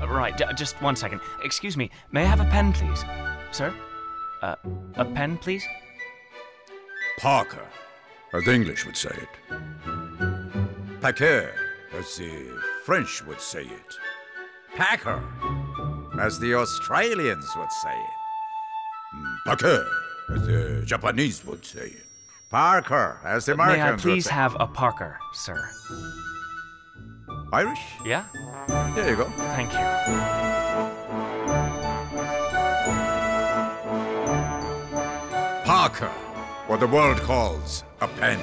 Uh, right, just one second. Excuse me, may I have a pen, please? Sir? Uh, a pen, please? Parker, as the English would say it. Paquet, as the French would say it. Packer, as the Australians would say it. Paquet, as the Japanese would say it. Parker, as the Americans May I please have a Parker, sir? Irish? Yeah? There you go. Thank you. Parker, what the world calls a pen.